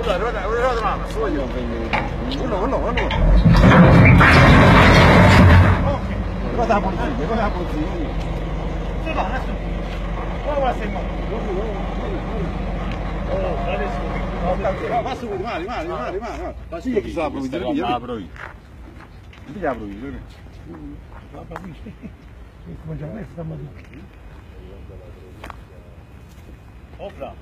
Opla.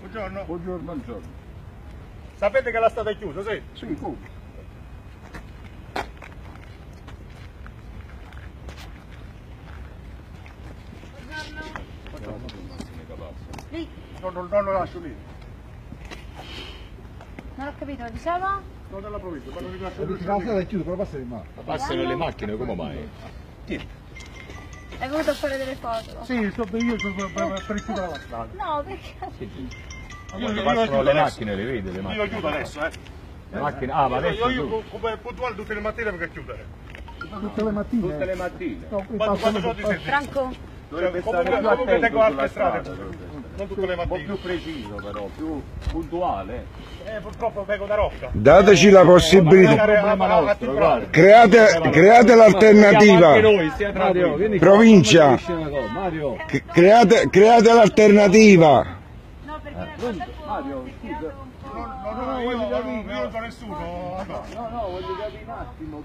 Buongiorno. Buongiorno, buongiorno. Sapete che la strada è chiusa, sì? Sì, come? Lì, Non, non, non lo lascio lì. Non ho capito, diceva? Non della provincia, non vi lascio La strada è chiusa, però passa di mano. Passano le macchine, come mai? È venuto a fare delle foto. Sì, sto per io sto per, per, per chiudere la strada. No, perché? Io, Passano le macchine, le vede le Io macchine. chiudo adesso, eh. Le macchine, ah ma Io, adesso io, tu. come puntuale tutte le mattine perché chiudere. Tutte le mattine. Tutte le mattine. No, Quando, passano quando sono di. Franco, Dovrebbe Comunque- stare più attento sulla strada. Non tutte le Un po' mattine. più preciso però, più puntuale. Eh, purtroppo vengo da Rocca. Dateci la possibilità. problema nostro, guarda. Create, create l'alternativa. Provincia. Create, create l'alternativa. no perché la cosa Mario, un po'... No, no, io, non so nessuno. no. No, no, voglio capire un attimo.